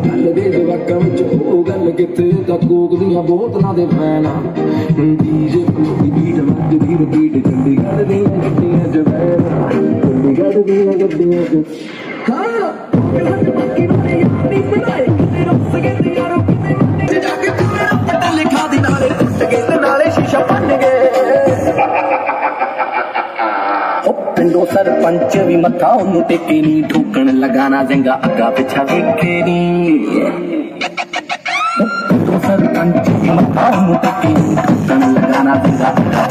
ਗੱਲ ਦੇ ਜਵਾਕਾਂ ਵਿੱਚ ਉਹ ਗੱਲ ਕਿੱਥੇ ਤੱਕ ਕੋਕ ਦੀਆਂ ਬੋਤਲਾਂ ਦੇ ਫੈਨ ਆ ਡੀਜੇ ਦੀ ਬੀਟ ਵੱਜਦੀ ਰਿਪੀਟ ਚੰਡੀਗੜ੍ਹ ਦੀਆਂ ਗੱਡੀਆਂ ਚ ਬੈਨ ਚੰਡੀਗੜ੍ਹ ਦੀਆਂ ਗੱਡੀਆਂ ਚ ਹਾਂ ਬਾਕੀ ਵਾਲੇ ਯਾਰ ਪਿੰਡੋਂ ਸਰਪੰਚ ਵੀ ਮੱਥਾ ਉਹਨੂੰ ਟੇਕੇ ਨਹੀਂ ਠੋਕਣ ਲਗਾਣਾ ਜੰਗਾ ਅੱਗਾ ਪਿੱਛਾ ਵੇਖੇ ਨਹੀਂ ਪਿੰਡੋਂ ਸਰਪੰਚ ਵੀ ਮੱਥਾ ਉਹਨੂੰ ਟੇਕੇ ਨਹੀਂ ਠੋਕਣ ਲਗਾਣਾ ਜੰਗਾ ਅੱਗਾ